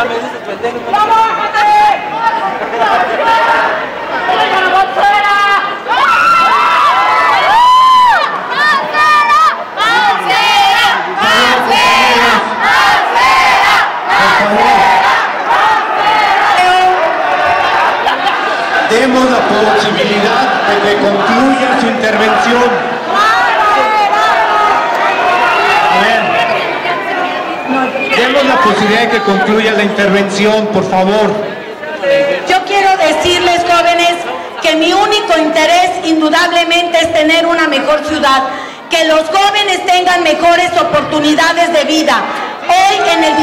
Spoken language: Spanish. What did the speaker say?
No, me dices pendejo. ¡Ya bájate! Demos la posibilidad de que concluya su intervención. Demos la posibilidad de que concluya la intervención, por favor. Yo quiero decirles, jóvenes, que mi único interés indudablemente es tener una mejor ciudad, que los jóvenes tengan mejores oportunidades de vida. Hoy en el